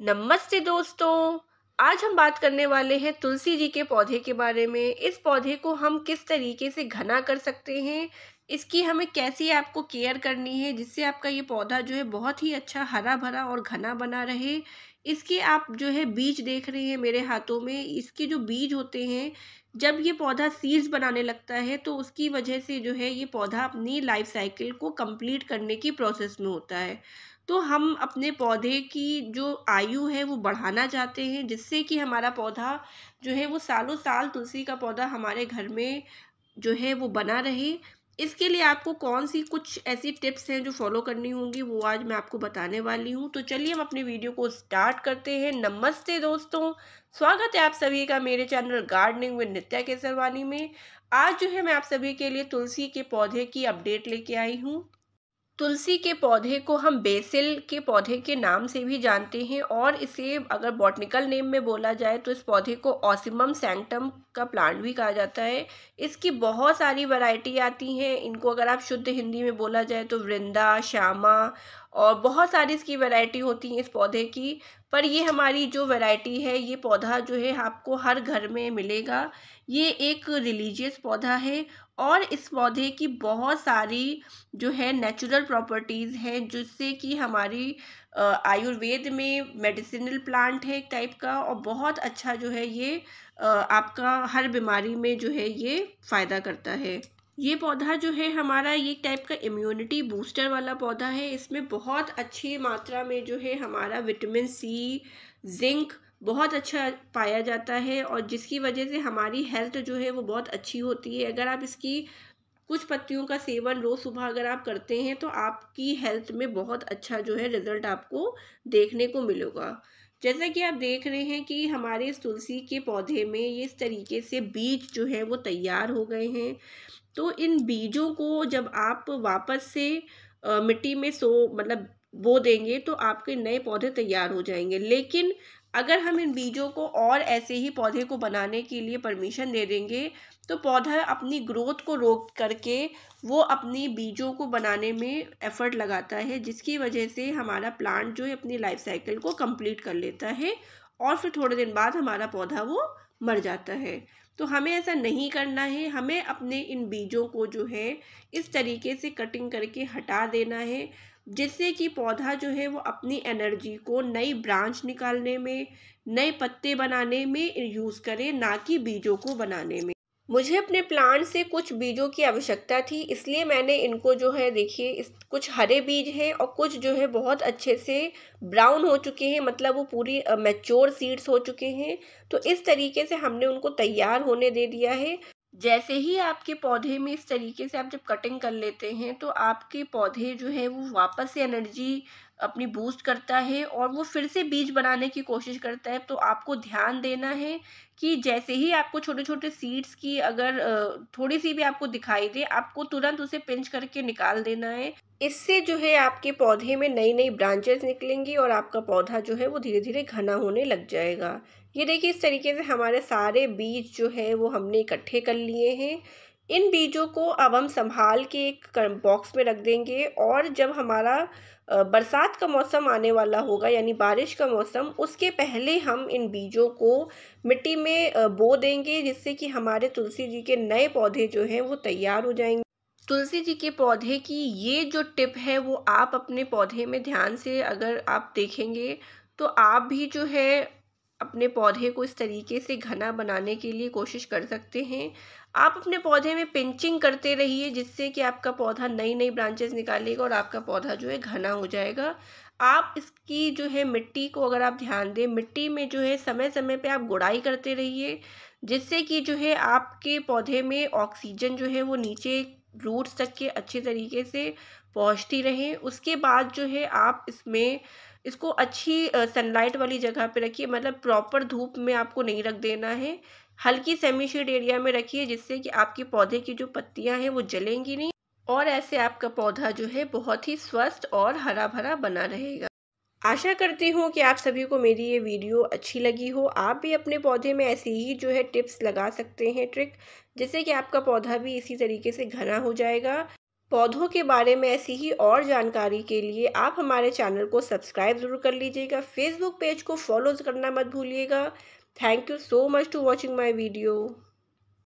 नमस्ते दोस्तों। आज हम बात करने वाले हैं तुलसी जी के पौधे के बारे में। इस पौधे को हम किस तरीके से घना कर सकते हैं? इसकी हमें कैसी आपको केयर करनी है? जिससे आपका ये पौधा जो है बहुत ही अच्छा हरा भरा और घना बना रहे। इसके आप जो है बीज देख रहे हैं मेरे हाथों में। इसके जो बीज होते हैं, जब ये पौधा सीड्स बनाने लगता है तो उसकी वजह से जो है ये पौधा अपनी लाइफ साइकिल को कंप्लीट करने की प्रोसेस में होता है। तो हम अपने पौधे की जो आयु है वो बढ़ाना चाहते हैं, जिससे कि हमारा पौधा जो है वो सालों साल तुलसी का पौधा हमारे घर में जो है वो बना रहे। इसके लिए आपको कौन सी कुछ ऐसी टिप्स हैं जो फॉलो करनी होंगी, वो आज मैं आपको बताने वाली हूँ। तो चलिए हम अपने वीडियो को स्टार्ट करते हैं। नमस्ते दोस्तों, स्वागत है आप सभी का मेरे channel gardening with Nitya Kesarwani में। आज जो है मैं आप सभी के लिए तुलसी के पौधे की अपडेट लेके आई हूँ। तुलसी के पौधे को हम बेसिल के पौधे के नाम से भी जानते हैं और इसे अगर बॉटनिकल नेम में बोला जाए तो इस पौधे को ऑसिमम सैंक्टम का प्लांट भी कहा जाता है। इसकी बहुत सारी वैरायटी आती हैं। इनको अगर आप शुद्ध हिंदी में बोला जाए तो वृंदा, श्यामा और बहुत सारी इसकी वैरायटी होती हैं इस पौधे की। पर ये हमारी जो वैरायटी है, ये पौधा जो है, आपको हर घर में मिलेगा। ये एक रिलीजियस पौधा है और इस पौधे की बहुत सारी जो है नेचुरल प्रॉपर्टीज़ हैं, जिससे कि हमारी आयुर्वेद में मेडिसिनल प्लांट है एक टाइप का और बहुत अच्छा जो है ये आपका हर बीमारी में जो है ये फ़ायदा करता है। ये पौधा जो है हमारा ये टाइप का इम्यूनिटी बूस्टर वाला पौधा है। इसमें बहुत अच्छी मात्रा में जो है हमारा विटामिन सी जिंक बहुत अच्छा पाया जाता है और जिसकी वजह से हमारी हेल्थ जो है वो बहुत अच्छी होती है। अगर आप इसकी कुछ पत्तियों का सेवन रोज़ सुबह अगर आप करते हैं तो आपकी हेल्थ में बहुत अच्छा जो है रिज़ल्ट आपको देखने को मिलेगा। जैसा कि आप देख रहे हैं कि हमारे इस तुलसी के पौधे में ये इस तरीके से बीज जो है वो तैयार हो गए हैं। तो इन बीजों को जब आप वापस से मिट्टी में सो मतलब बो देंगे तो आपके नए पौधे तैयार हो जाएँगे। लेकिन अगर हम इन बीजों को और ऐसे ही पौधे को बनाने के लिए परमिशन दे देंगे तो पौधा अपनी ग्रोथ को रोक करके वो अपनी बीजों को बनाने में एफर्ट लगाता है, जिसकी वजह से हमारा प्लांट जो है अपनी लाइफ साइकिल को कंप्लीट कर लेता है और फिर थोड़े दिन बाद हमारा पौधा वो मर जाता है। तो हमें ऐसा नहीं करना है, हमें अपने इन बीजों को जो है इस तरीके से कटिंग करके हटा देना है। जिससे कि पौधा जो है वो अपनी एनर्जी को नई ब्रांच निकालने में, नए पत्ते बनाने में यूज़ करे, ना कि बीजों को बनाने में। मुझे अपने प्लांट से कुछ बीजों की आवश्यकता थी, इसलिए मैंने इनको जो है देखिए, इस कुछ हरे बीज हैं और कुछ जो है बहुत अच्छे से ब्राउन हो चुके हैं मतलब वो पूरी मैच्योर सीड्स हो चुके हैं। तो इस तरीके से हमने उनको तैयार होने दे दिया है। जैसे ही आपके पौधे में इस तरीके से आप जब कटिंग कर लेते हैं तो आपके पौधे जो है वो वापस से एनर्जी अपनी बूस्ट करता है और वो फिर से बीज बनाने की कोशिश करता है। तो आपको ध्यान देना है कि जैसे ही आपको छोटे छोटे सीड्स की अगर थोड़ी सी भी आपको दिखाई दे, आपको तुरंत उसे पिंच करके निकाल देना है। इससे जो है आपके पौधे में नई नई ब्रांचेस निकलेंगी और आपका पौधा जो है वो धीरे धीरे घना होने लग जाएगा। ये देखिए इस तरीके से हमारे सारे बीज जो है वो हमने इकट्ठे कर लिए हैं। इन बीजों को अब हम संभाल के एक बॉक्स में रख देंगे और जब हमारा बरसात का मौसम आने वाला होगा, यानी बारिश का मौसम, उसके पहले हम इन बीजों को मिट्टी में बो देंगे जिससे कि हमारे तुलसी जी के नए पौधे जो हैं वो तैयार हो जाएँगे तुलसी जी के पौधे की ये जो टिप है वो आप अपने पौधे में ध्यान से अगर आप देखेंगे तो आप भी जो है अपने पौधे को इस तरीके से घना बनाने के लिए कोशिश कर सकते हैं। आप अपने पौधे में पिंचिंग करते रहिए जिससे कि आपका पौधा नई नई ब्रांचेस निकालेगा और आपका पौधा जो है घना हो जाएगा। आप इसकी जो है मिट्टी को अगर आप ध्यान दें, मिट्टी में जो है समय समय पे आप गुड़ाई करते रहिए जिससे कि जो है आपके पौधे में ऑक्सीजन जो है वो नीचे रूट्स तक के अच्छे तरीके से पहुँचती रहे। उसके बाद जो है, आप इसमें, इसको अच्छी सनलाइट वाली जगह पे रखिए। मतलब प्रॉपर धूप में आपको नहीं रख देना है। हल्की सेमी शेड एरिया में रखिए, जिससे कि आपके पौधे की जो पत्तियाँ हैं, वो जलेंगी नहीं। और ऐसे आपका पौधा जो है, बहुत ही स्वस्थ और हरा भरा बना रहेगा। आशा करती हूँ कि आप सभी को मेरी ये वीडियो अच्छी लगी हो। आप भी अपने पौधे में ऐसी ही जो है टिप्स लगा सकते हैं, ट्रिक, जिससे कि आपका पौधा भी इसी तरीके से घना हो जाएगा। पौधों के बारे में ऐसी ही और जानकारी के लिए आप हमारे चैनल को सब्सक्राइब ज़रूर कर लीजिएगा। फेसबुक पेज को फॉलो करना मत भूलिएगा। Thank you so much to watching my video.